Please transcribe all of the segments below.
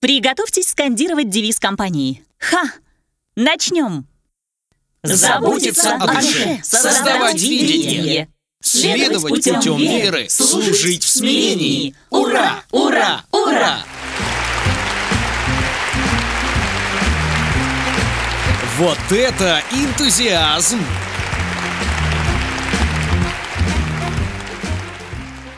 Приготовьтесь скандировать девиз компании. Ха! Начнем! Заботиться о душе, создавать видение, следовать путем веры, служить в смирении. Ура! Ура! Ура! Вот это энтузиазм!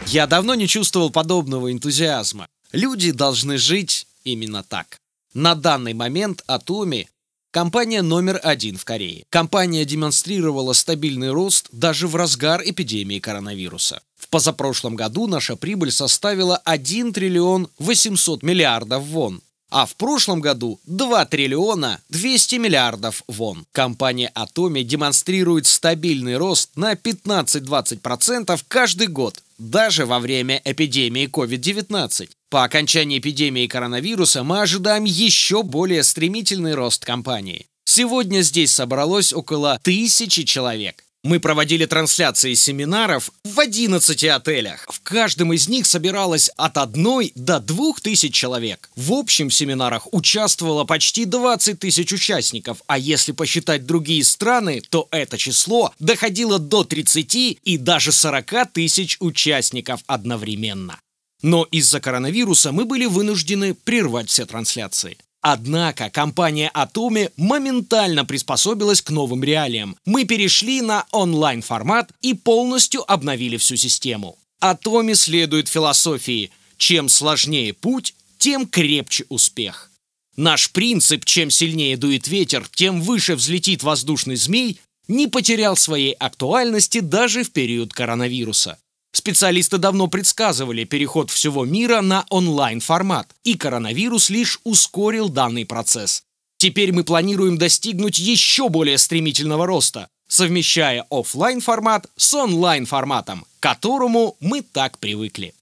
Я давно не чувствовал подобного энтузиазма. Люди должны жить именно так. На данный момент Атоми – компания номер один в Корее. Компания демонстрировала стабильный рост даже в разгар эпидемии коронавируса. В позапрошлом году наша прибыль составила 1 триллион 800 миллиардов вон, а в прошлом году 2 триллиона 200 миллиардов вон. Компания Atomi демонстрирует стабильный рост на 15-20% каждый год, даже во время эпидемии COVID-19. По окончании эпидемии коронавируса мы ожидаем еще более стремительный рост компании. Сегодня здесь собралось около тысячи человек. Мы проводили трансляции семинаров в 11 отелях. В каждом из них собиралось от 1 до 2 тысяч человек. В общем семинарах участвовало почти 20 тысяч участников, а если посчитать другие страны, то это число доходило до 30 и даже 40 тысяч участников одновременно. Но из-за коронавируса мы были вынуждены прервать все трансляции. Однако компания Atomi моментально приспособилась к новым реалиям. Мы перешли на онлайн-формат и полностью обновили всю систему. Atomi следует философии «чем сложнее путь, тем крепче успех». Наш принцип «чем сильнее дует ветер, тем выше взлетит воздушный змей» не потерял своей актуальности даже в период коронавируса. Специалисты давно предсказывали переход всего мира на онлайн-формат, и коронавирус лишь ускорил данный процесс. Теперь мы планируем достигнуть еще более стремительного роста, совмещая офлайн формат с онлайн-форматом, к которому мы так привыкли.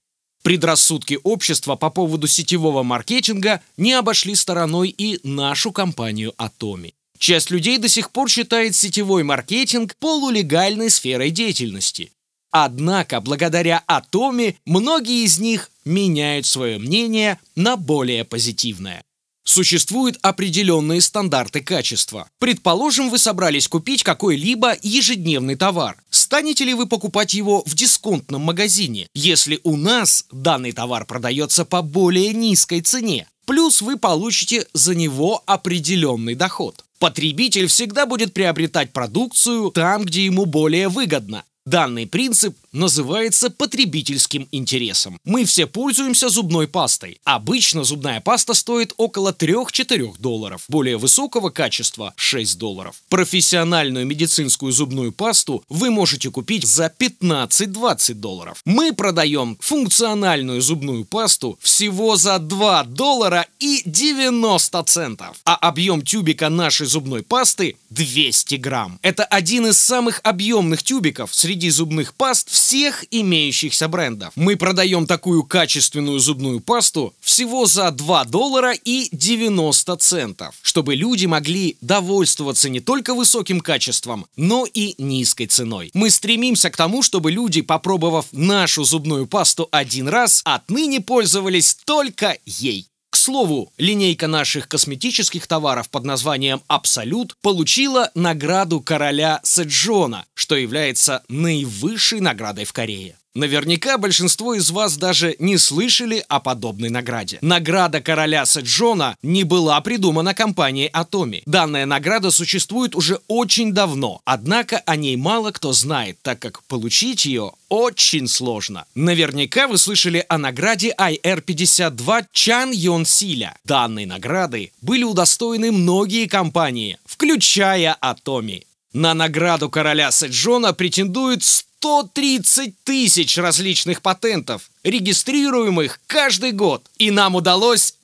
Предрассудки общества по поводу сетевого маркетинга не обошли стороной и нашу компанию Atomi. Часть людей до сих пор считает сетевой маркетинг полулегальной сферой деятельности. Однако, благодаря Атоме, многие из них меняют свое мнение на более позитивное. Существуют определенные стандарты качества. Предположим, вы собрались купить какой-либо ежедневный товар. Станете ли вы покупать его в дисконтном магазине, если у нас данный товар продается по более низкой цене? Плюс вы получите за него определенный доход. Потребитель всегда будет приобретать продукцию там, где ему более выгодно. Данный принцип называется потребительским интересом. Мы все пользуемся зубной пастой. Обычно зубная паста стоит около 3-4 долларов. Более высокого качества – 6 долларов. Профессиональную медицинскую зубную пасту вы можете купить за 15-20 долларов. Мы продаем функциональную зубную пасту всего за 2 доллара и 90 центов. А объем тюбика нашей зубной пасты 200 грамм. Это один из самых объемных тюбиков среди зубных паст всех имеющихся брендов. Мы продаем такую качественную зубную пасту всего за 2 доллара и 90 центов, чтобы люди могли довольствоваться не только высоким качеством, но и низкой ценой. Мы стремимся к тому, чтобы люди, попробовав нашу зубную пасту один раз, отныне пользовались только ей. К слову, линейка наших косметических товаров под названием «Абсолют» получила награду короля Сэджона, что является наивысшей наградой в Корее. Наверняка большинство из вас даже не слышали о подобной награде. Награда короля Сэджона не была придумана компанией Atomi. Данная награда существует уже очень давно, однако о ней мало кто знает, так как получить ее очень сложно. Наверняка вы слышали о награде IR-52 Чан Йон Силя. Данной награды были удостоены многие компании, включая Atomi. На награду короля Сэджона претендует 130 тысяч различных патентов, регистрируемых каждый год. И нам удалось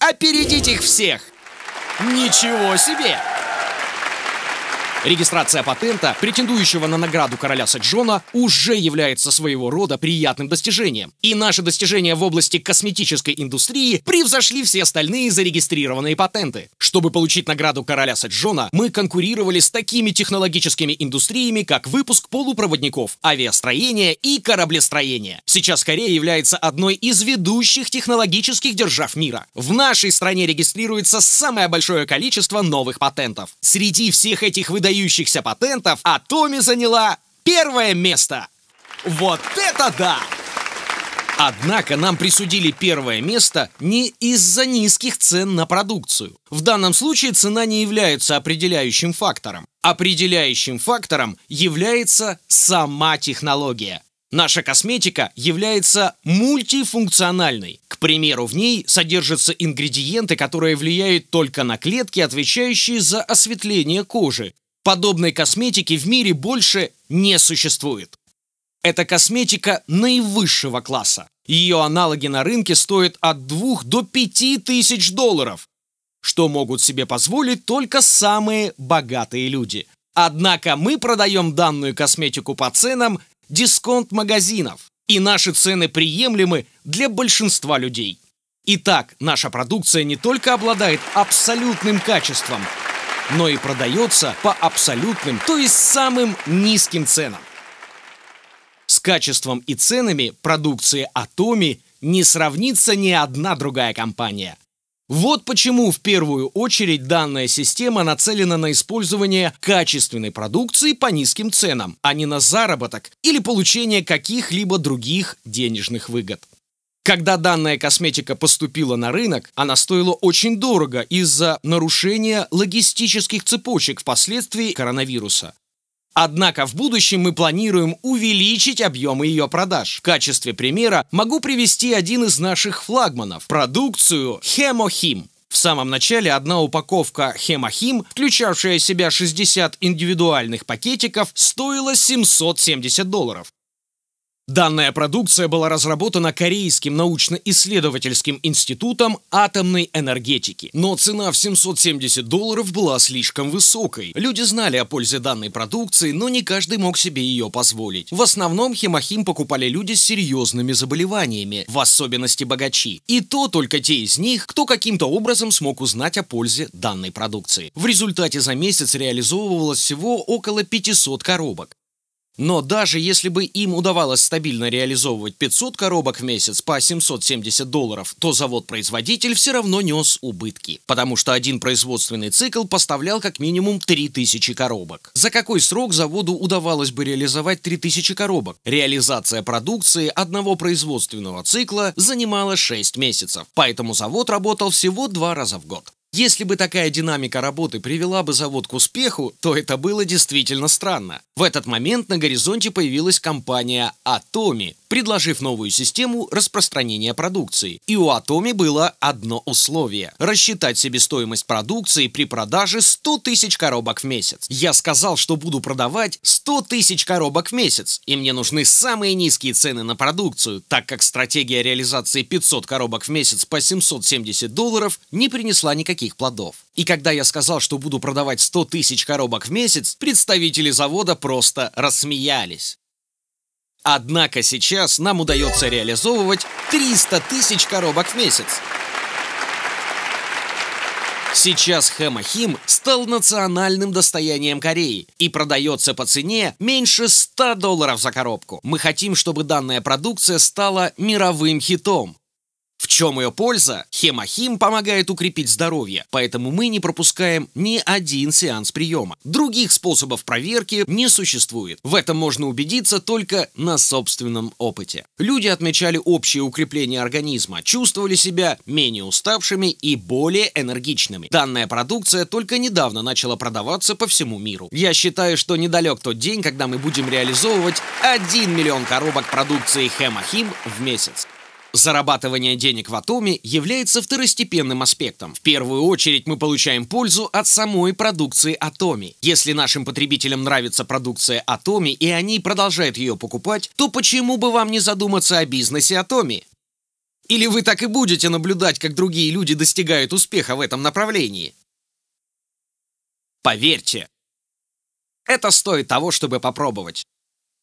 опередить их всех. Ничего себе! Регистрация патента, претендующего на награду короля Саджона, уже является своего рода приятным достижением. И наши достижения в области косметической индустрии превзошли все остальные зарегистрированные патенты. Чтобы получить награду короля Саджона, мы конкурировали с такими технологическими индустриями, как выпуск полупроводников, авиастроение и кораблестроение. Сейчас Корея является одной из ведущих технологических держав мира. В нашей стране регистрируется самое большое количество новых патентов. Среди всех этих выдающихся выдающихся патентов Атоми заняла первое место. Вот это да! Однако нам присудили первое место не из-за низких цен на продукцию. В данном случае цена не является определяющим фактором. Определяющим фактором является сама технология. Наша косметика является мультифункциональной. К примеру, в ней содержатся ингредиенты, которые влияют только на клетки, отвечающие за осветление кожи, Подобной косметики в мире больше не существует. Это косметика наивысшего класса. Ее аналоги на рынке стоят от 2 до 5 тысяч долларов, что могут себе позволить только самые богатые люди. Однако мы продаем данную косметику по ценам дисконт-магазинов, и наши цены приемлемы для большинства людей. Итак, наша продукция не только обладает абсолютным качеством – но и продается по абсолютным, то есть самым низким ценам. С качеством и ценами продукции Atomi не сравнится ни одна другая компания. Вот почему в первую очередь данная система нацелена на использование качественной продукции по низким ценам, а не на заработок или получение каких-либо других денежных выгод. Когда данная косметика поступила на рынок, она стоила очень дорого из-за нарушения логистических цепочек впоследствии коронавируса. Однако в будущем мы планируем увеличить объемы ее продаж. В качестве примера могу привести один из наших флагманов – продукцию Хемохим. В самом начале одна упаковка Хемохим, включавшая в себя 60 индивидуальных пакетиков, стоила 770 долларов. Данная продукция была разработана Корейским научно-исследовательским институтом атомной энергетики. Но цена в 770 долларов была слишком высокой. Люди знали о пользе данной продукции, но не каждый мог себе ее позволить. В основном хемохим покупали люди с серьезными заболеваниями, в особенности богачи. И то только те из них, кто каким-то образом смог узнать о пользе данной продукции. В результате за месяц реализовывалось всего около 500 коробок. Но даже если бы им удавалось стабильно реализовывать 500 коробок в месяц по 770 долларов, то завод-производитель все равно нес убытки, потому что один производственный цикл поставлял как минимум 3000 коробок. За какой срок заводу удавалось бы реализовать 3000 коробок? Реализация продукции одного производственного цикла занимала 6 месяцев, поэтому завод работал всего два раза в год. Если бы такая динамика работы привела бы завод к успеху, то это было действительно странно. В этот момент на горизонте появилась компания Atomi, предложив новую систему распространения продукции. И у Atomi было одно условие – рассчитать себестоимость продукции при продаже 100 тысяч коробок в месяц. Я сказал, что буду продавать 100 тысяч коробок в месяц, и мне нужны самые низкие цены на продукцию, так как стратегия реализации 500 коробок в месяц по 770 долларов не принесла никаких плодов. И когда я сказал, что буду продавать 100 тысяч коробок в месяц, представители завода просто рассмеялись. Однако сейчас нам удается реализовывать 300 тысяч коробок в месяц. Сейчас Хэмахим стал национальным достоянием Кореи и продается по цене меньше 100 долларов за коробку. Мы хотим, чтобы данная продукция стала мировым хитом. В чем ее польза? Хемохим помогает укрепить здоровье, поэтому мы не пропускаем ни один сеанс приема. Других способов проверки не существует. В этом можно убедиться только на собственном опыте. Люди отмечали общее укрепление организма, чувствовали себя менее уставшими и более энергичными. Данная продукция только недавно начала продаваться по всему миру. Я считаю, что недалек тот день, когда мы будем реализовывать 1 миллион коробок продукции Хемохим в месяц. Зарабатывание денег в Атоме является второстепенным аспектом. В первую очередь мы получаем пользу от самой продукции Атоми. Если нашим потребителям нравится продукция Атоми и они продолжают ее покупать, то почему бы вам не задуматься о бизнесе Атоми? Или вы так и будете наблюдать, как другие люди достигают успеха в этом направлении? Поверьте, Это стоит того, чтобы попробовать.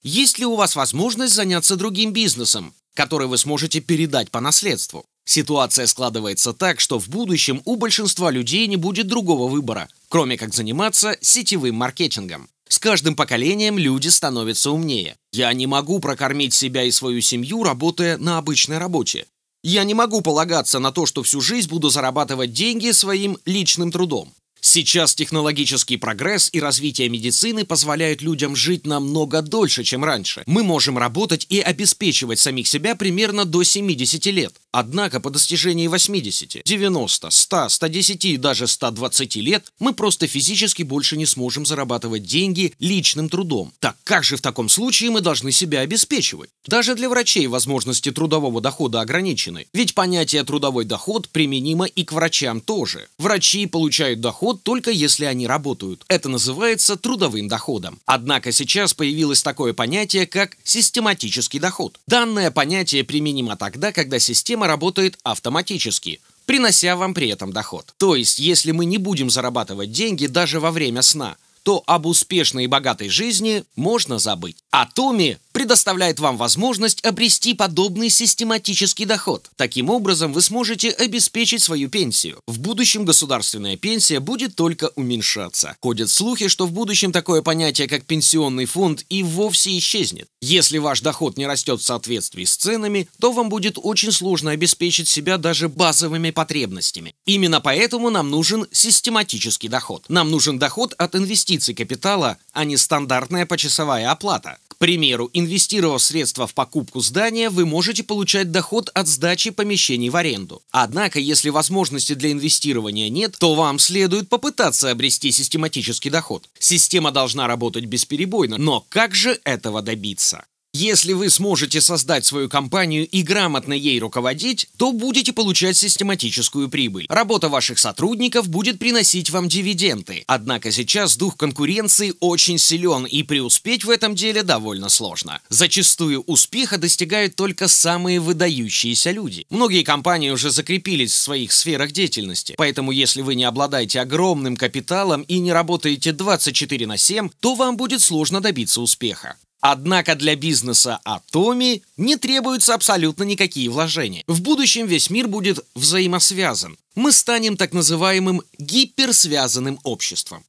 Есть ли у вас возможность заняться другим бизнесом, который вы сможете передать по наследству? Ситуация складывается так, что в будущем у большинства людей не будет другого выбора, кроме как заниматься сетевым маркетингом. С каждым поколением люди становятся умнее. Я не могу прокормить себя и свою семью, работая на обычной работе. Я не могу полагаться на то, что всю жизнь буду зарабатывать деньги своим личным трудом. Сейчас технологический прогресс и развитие медицины позвляют людям жить намного дольше, чем раньше. Мы можем работать и обеспечивать самих себя примерно до 70 лет. Однако по достижении 80, 90, 100, 110 и даже 120 лет мы просто физически больше не сможем зарабатывать деньги личным трудом. Так как же в таком случае мы должны себя обеспечивать? Даже для врачей возможности трудового дохода ограничены. Ведь понятие трудовой доход применимо и к врачам тоже. Врачи получают доход только если они работают. Это называется трудовым доходом. Однако сейчас появилось такое понятие, как систематический доход. Данное понятие применимо тогда, когда система работает автоматически, принося вам при этом доход. То есть, если мы не будем зарабатывать деньги даже во время сна, то об успешной и богатой жизни можно забыть. Атоми предоставляет вам возможность обрести подобный систематический доход. Таким образом, вы сможете обеспечить свою пенсию. В будущем государственная пенсия будет только уменьшаться. Ходят слухи, что в будущем такое понятие, как пенсионный фонд, и вовсе исчезнет. Если ваш доход не растет в соответствии с ценами, то вам будет очень сложно обеспечить себя даже базовыми потребностями. Именно поэтому нам нужен систематический доход. Нам нужен доход от инвестиций капитала, а не стандартная почасовая оплата примеру, инвестировав средства в покупку здания, вы можете получать доход от сдачи помещений в аренду. Однако, если возможности для инвестирования нет, то вам следует попытаться обрести систематический доход. Система должна работать бесперебойно, но как же этого добиться? Если вы сможете создать свою компанию и грамотно ей руководить, то будете получать систематическую прибыль. Работа ваших сотрудников будет приносить вам дивиденды. Однако сейчас дух конкуренции очень силен, и преуспеть в этом деле довольно сложно. Зачастую успеха достигают только самые выдающиеся люди. Многие компании уже закрепились в своих сферах деятельности, поэтому если вы не обладаете огромным капиталом и не работаете 24 на 7, то вам будет сложно добиться успеха. Однако для бизнеса Atomi не требуются абсолютно никакие вложения. В будущем весь мир будет взаимосвязан. Мы станем так называемым гиперсвязанным обществом.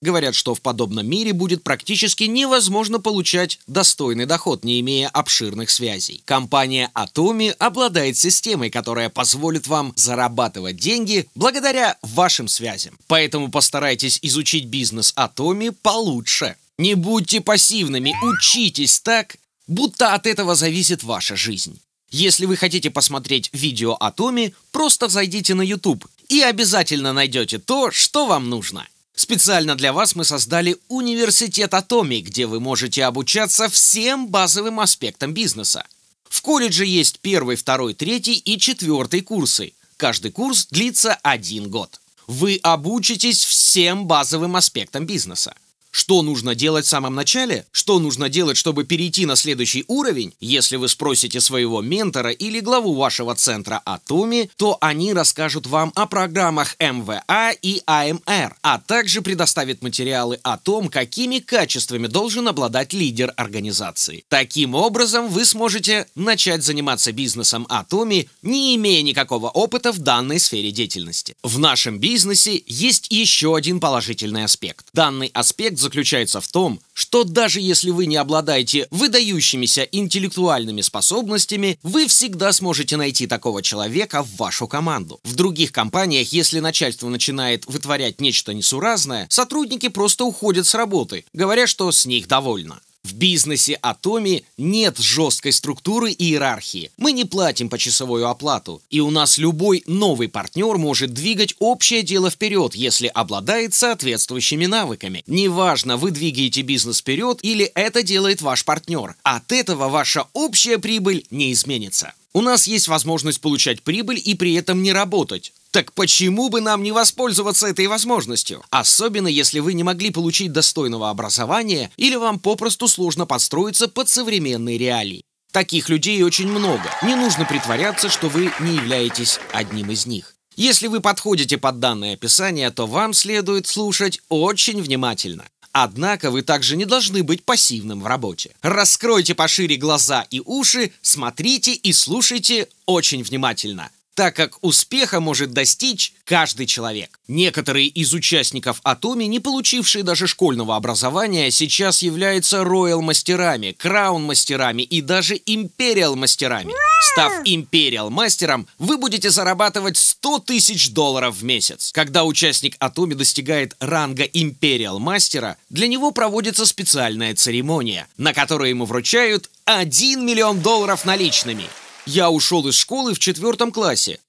Говорят, что в подобном мире будет практически невозможно получать достойный доход, не имея обширных связей. Компания Atomi обладает системой, которая позволит вам зарабатывать деньги благодаря вашим связям. Поэтому постарайтесь изучить бизнес Atomi получше. Не будьте пассивными, учитесь так, будто от этого зависит ваша жизнь. Если вы хотите посмотреть видео о Томе, просто зайдите на YouTube и обязательно найдете то, что вам нужно. Специально для вас мы создали университет Атоми, где вы можете обучаться всем базовым аспектам бизнеса. В колледже есть первый, второй, третий и четвертый курсы. Каждый курс длится один год. Вы обучитесь всем базовым аспектам бизнеса. Что нужно делать в самом начале? Что нужно делать, чтобы перейти на следующий уровень? Если вы спросите своего ментора или главу вашего центра Атоми, то они расскажут вам о программах МВА и АМР, а также предоставят материалы о том, какими качествами должен обладать лидер организации. Таким образом, вы сможете начать заниматься бизнесом Атоми, не имея никакого опыта в данной сфере деятельности. В нашем бизнесе есть еще один положительный аспект. Данный аспект заключается в том, что даже если вы не обладаете выдающимися интеллектуальными способностями, вы всегда сможете найти такого человека в вашу команду. В других компаниях, если начальство начинает вытворять нечто несуразное, сотрудники просто уходят с работы, говоря, что с них довольно. В бизнесе Атоми нет жесткой структуры и иерархии. Мы не платим почасовую оплату. И у нас любой новый партнер может двигать общее дело вперед, если обладает соответствующими навыками. Неважно, вы двигаете бизнес вперед или это делает ваш партнер. От этого ваша общая прибыль не изменится. У нас есть возможность получать прибыль и при этом не работать. Так почему бы нам не воспользоваться этой возможностью? Особенно если вы не могли получить достойного образования или вам попросту сложно подстроиться под современные реалии. Таких людей очень много. Не нужно притворяться, что вы не являетесь одним из них. Если вы подходите под данное описание, то вам следует слушать очень внимательно. Однако вы также не должны быть пассивным в работе. Раскройте пошире глаза и уши, смотрите и слушайте очень внимательно так как успеха может достичь каждый человек. Некоторые из участников Атоми, не получившие даже школьного образования, сейчас являются роял-мастерами, краун-мастерами и даже империал-мастерами. Став империал-мастером, вы будете зарабатывать 100 тысяч долларов в месяц. Когда участник Атоми достигает ранга империал-мастера, для него проводится специальная церемония, на которой ему вручают 1 миллион долларов наличными. Я ушел из школы в четвертом классе.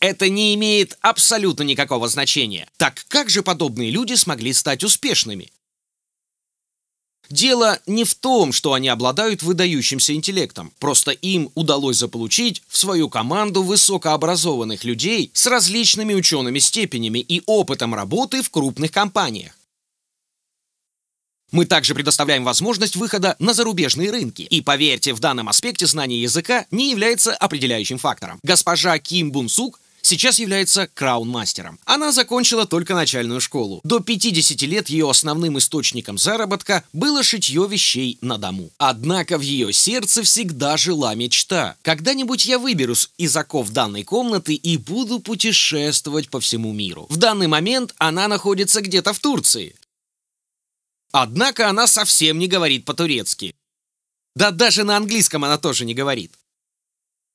Это не имеет абсолютно никакого значения. Так как же подобные люди смогли стать успешными? Дело не в том, что они обладают выдающимся интеллектом. Просто им удалось заполучить в свою команду высокообразованных людей с различными учеными степенями и опытом работы в крупных компаниях. Мы также предоставляем возможность выхода на зарубежные рынки. И поверьте, в данном аспекте знание языка не является определяющим фактором. Госпожа Ким Бун Сук сейчас является краун-мастером. Она закончила только начальную школу. До 50 лет ее основным источником заработка было шитье вещей на дому. Однако в ее сердце всегда жила мечта. Когда-нибудь я выберусь из оков данной комнаты и буду путешествовать по всему миру. В данный момент она находится где-то в Турции. Однако она совсем не говорит по-турецки. Да даже на английском она тоже не говорит.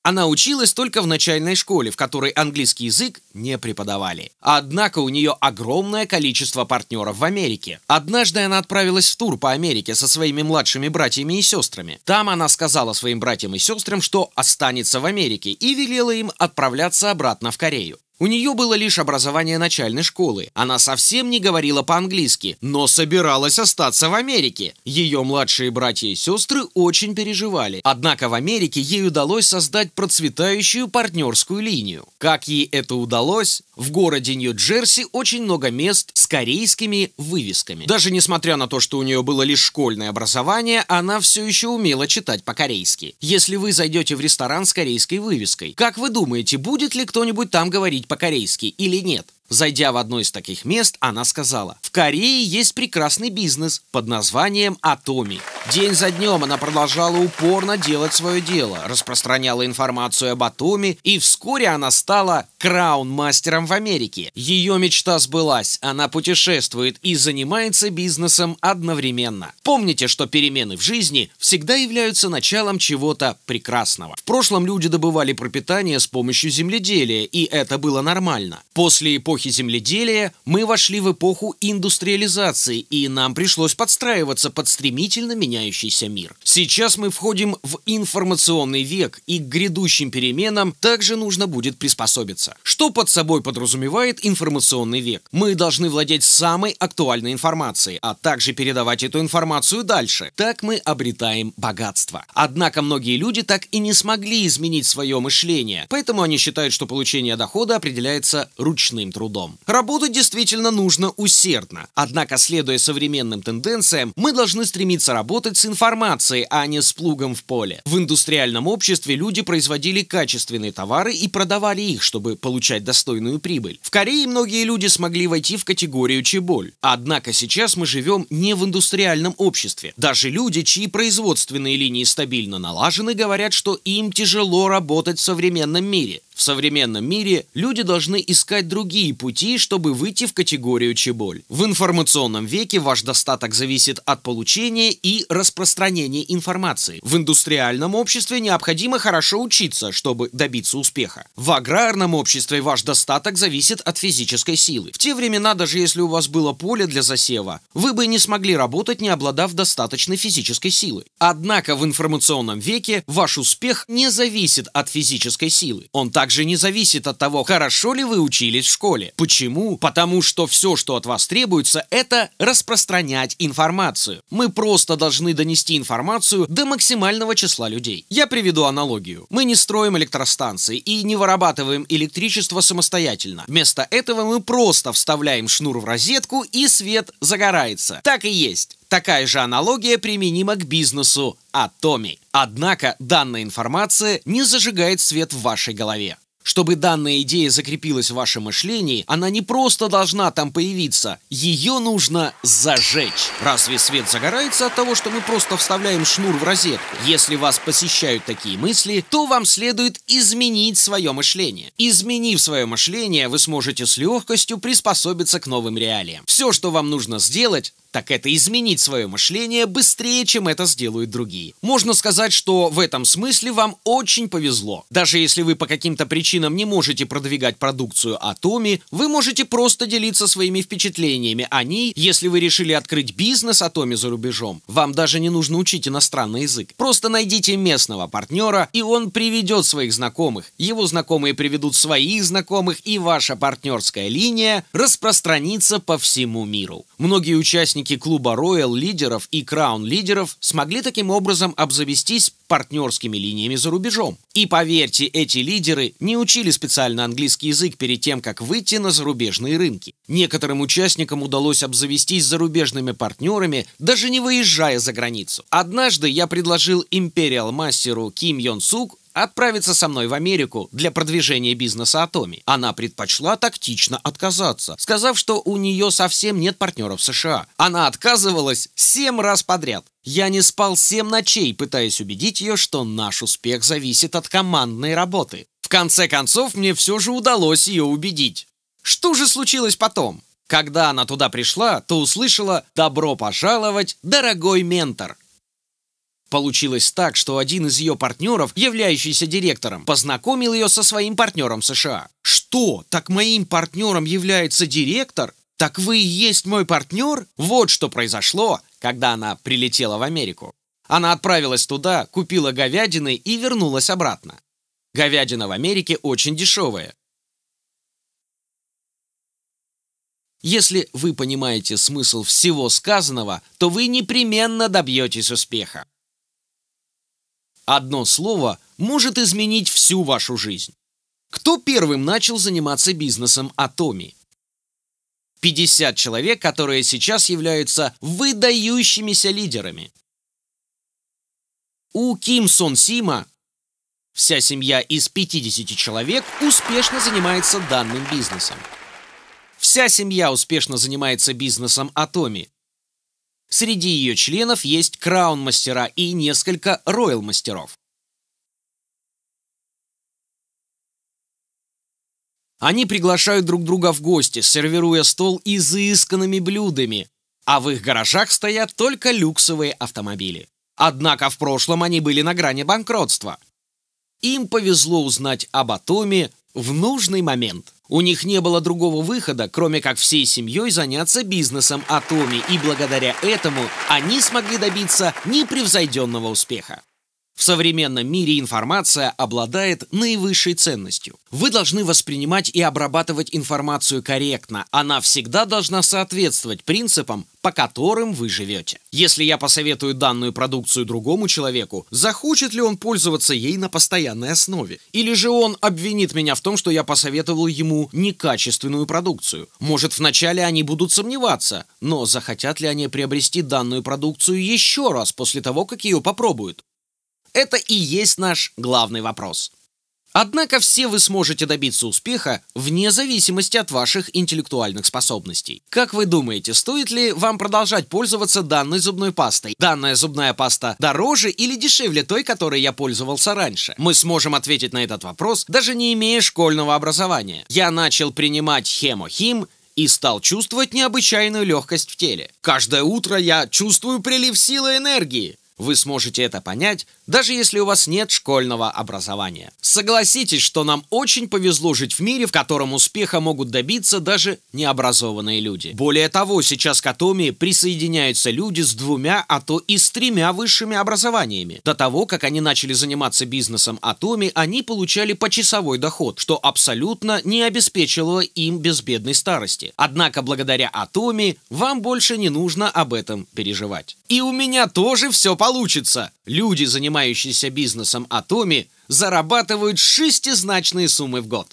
Она училась только в начальной школе, в которой английский язык не преподавали. Однако у нее огромное количество партнеров в Америке. Однажды она отправилась в тур по Америке со своими младшими братьями и сестрами. Там она сказала своим братьям и сестрам, что останется в Америке, и велела им отправляться обратно в Корею. У нее было лишь образование начальной школы. Она совсем не говорила по-английски, но собиралась остаться в Америке. Ее младшие братья и сестры очень переживали. Однако в Америке ей удалось создать процветающую партнерскую линию. Как ей это удалось? В городе Нью-Джерси очень много мест с корейскими вывесками. Даже несмотря на то, что у нее было лишь школьное образование, она все еще умела читать по-корейски. Если вы зайдете в ресторан с корейской вывеской, как вы думаете, будет ли кто-нибудь там говорить по-корейски или нет. Зайдя в одно из таких мест, она сказала, «В Корее есть прекрасный бизнес под названием Атоми. День за днем она продолжала упорно делать свое дело, распространяла информацию об Атоме, и вскоре она стала краун-мастером в Америке. Ее мечта сбылась, она путешествует и занимается бизнесом одновременно. Помните, что перемены в жизни всегда являются началом чего-то прекрасного. В прошлом люди добывали пропитание с помощью земледелия, и это было нормально. После эпохи земледелия мы вошли в эпоху индустриализации, и нам пришлось подстраиваться под стремительно меняющийся мир. Сейчас мы входим в информационный век, и к грядущим переменам также нужно будет приспособиться. Что под собой подразумевает информационный век? Мы должны владеть самой актуальной информацией, а также передавать эту информацию дальше. Так мы обретаем богатство. Однако многие люди так и не смогли изменить свое мышление, поэтому они считают, что получение дохода определяется ручным трудом. Работать действительно нужно усердно. Однако, следуя современным тенденциям, мы должны стремиться работать с информацией, а не с плугом в поле. В индустриальном обществе люди производили качественные товары и продавали их, чтобы получать достойную прибыль. В Корее многие люди смогли войти в категорию чеболь. Однако сейчас мы живем не в индустриальном обществе. Даже люди, чьи производственные линии стабильно налажены, говорят, что им тяжело работать в современном мире. В современном мире люди должны искать другие пути, чтобы выйти в категорию чеболь. В информационном веке ваш достаток зависит от получения и распространения информации. В индустриальном обществе необходимо хорошо учиться, чтобы добиться успеха. В аграрном обществе ваш достаток зависит от физической силы. В те времена, даже если у вас было поле для засева, вы бы не смогли работать, не обладав достаточной физической силой. Однако в информационном веке ваш успех не зависит от физической силы. Он так также не зависит от того, хорошо ли вы учились в школе. Почему? Потому что все, что от вас требуется, это распространять информацию. Мы просто должны донести информацию до максимального числа людей. Я приведу аналогию. Мы не строим электростанции и не вырабатываем электричество самостоятельно. Вместо этого мы просто вставляем шнур в розетку и свет загорается. Так и есть. Такая же аналогия применима к бизнесу Atomi. Однако данная информация не зажигает свет в вашей голове. Чтобы данная идея закрепилась в вашем мышлении, она не просто должна там появиться, ее нужно зажечь. Разве свет загорается от того, что мы просто вставляем шнур в розетку? Если вас посещают такие мысли, то вам следует изменить свое мышление. Изменив свое мышление, вы сможете с легкостью приспособиться к новым реалиям. Все, что вам нужно сделать, так это изменить свое мышление быстрее, чем это сделают другие. Можно сказать, что в этом смысле вам очень повезло. Даже если вы по каким-то причинам не можете продвигать продукцию Атоми, вы можете просто делиться своими впечатлениями о ней, если вы решили открыть бизнес Атоми за рубежом. Вам даже не нужно учить иностранный язык. Просто найдите местного партнера, и он приведет своих знакомых. Его знакомые приведут своих знакомых, и ваша партнерская линия распространится по всему миру. Многие участники участники клуба Royal лидеров и Crown лидеров смогли таким образом обзавестись партнерскими линиями за рубежом. И поверьте, эти лидеры не учили специально английский язык перед тем, как выйти на зарубежные рынки. Некоторым участникам удалось обзавестись зарубежными партнерами, даже не выезжая за границу. Однажды я предложил империал мастеру Ким Йон Сук отправиться со мной в Америку для продвижения бизнеса Атоми. Она предпочла тактично отказаться, сказав, что у нее совсем нет партнеров в США. Она отказывалась семь раз подряд. Я не спал семь ночей, пытаясь убедить ее, что наш успех зависит от командной работы. В конце концов, мне все же удалось ее убедить. Что же случилось потом? Когда она туда пришла, то услышала «Добро пожаловать, дорогой ментор!» Получилось так, что один из ее партнеров, являющийся директором, познакомил ее со своим партнером США. Что? Так моим партнером является директор? Так вы и есть мой партнер? Вот что произошло, когда она прилетела в Америку. Она отправилась туда, купила говядины и вернулась обратно. Говядина в Америке очень дешевая. Если вы понимаете смысл всего сказанного, то вы непременно добьетесь успеха. Одно слово может изменить всю вашу жизнь. Кто первым начал заниматься бизнесом Атоми? 50 человек, которые сейчас являются выдающимися лидерами. У Ким Сон Сима вся семья из 50 человек успешно занимается данным бизнесом. Вся семья успешно занимается бизнесом Атоми. Среди ее членов есть краун-мастера и несколько роял-мастеров. Они приглашают друг друга в гости, сервируя стол изысканными блюдами, а в их гаражах стоят только люксовые автомобили. Однако в прошлом они были на грани банкротства. Им повезло узнать об Атоме в нужный момент. У них не было другого выхода, кроме как всей семьей заняться бизнесом Атоми, и благодаря этому они смогли добиться непревзойденного успеха. В современном мире информация обладает наивысшей ценностью. Вы должны воспринимать и обрабатывать информацию корректно. Она всегда должна соответствовать принципам, по которым вы живете. Если я посоветую данную продукцию другому человеку, захочет ли он пользоваться ей на постоянной основе? Или же он обвинит меня в том, что я посоветовал ему некачественную продукцию? Может, вначале они будут сомневаться, но захотят ли они приобрести данную продукцию еще раз после того, как ее попробуют? Это и есть наш главный вопрос. Однако все вы сможете добиться успеха вне зависимости от ваших интеллектуальных способностей. Как вы думаете, стоит ли вам продолжать пользоваться данной зубной пастой? Данная зубная паста дороже или дешевле той, которой я пользовался раньше? Мы сможем ответить на этот вопрос, даже не имея школьного образования. Я начал принимать хемохим и стал чувствовать необычайную легкость в теле. Каждое утро я чувствую прилив силы энергии. Вы сможете это понять, даже если у вас нет школьного образования. Согласитесь, что нам очень повезло жить в мире, в котором успеха могут добиться даже необразованные люди. Более того, сейчас к Атоме присоединяются люди с двумя, а то и с тремя высшими образованиями. До того, как они начали заниматься бизнесом Атоми, они получали почасовой доход, что абсолютно не обеспечивало им безбедной старости. Однако благодаря Атоми вам больше не нужно об этом переживать. И у меня тоже все получится. Люди, занимающиеся бизнесом Атоми, зарабатывают шестизначные суммы в год.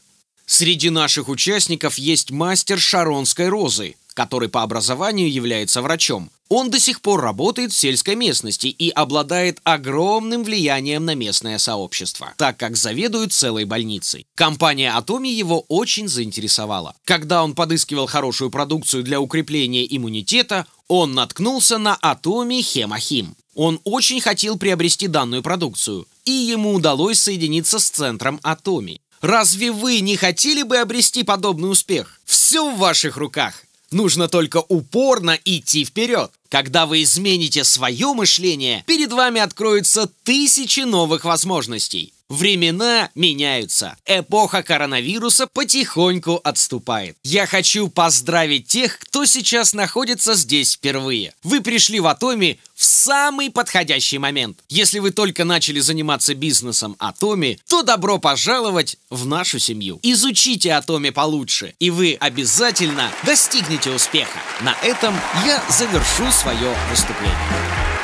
Среди наших участников есть мастер шаронской розы, который по образованию является врачом. Он до сих пор работает в сельской местности и обладает огромным влиянием на местное сообщество, так как заведует целой больницей. Компания Атоми его очень заинтересовала. Когда он подыскивал хорошую продукцию для укрепления иммунитета, он наткнулся на Атоми Хемахим. Он очень хотел приобрести данную продукцию, и ему удалось соединиться с центром Атоми. Разве вы не хотели бы обрести подобный успех? Все в ваших руках. Нужно только упорно идти вперед. Когда вы измените свое мышление, перед вами откроются тысячи новых возможностей. Времена меняются. Эпоха коронавируса потихоньку отступает. Я хочу поздравить тех, кто сейчас находится здесь впервые. Вы пришли в Атоми в самый подходящий момент. Если вы только начали заниматься бизнесом Атоми, то добро пожаловать в нашу семью. Изучите Атоми получше, и вы обязательно достигнете успеха. На этом я завершу свое выступление.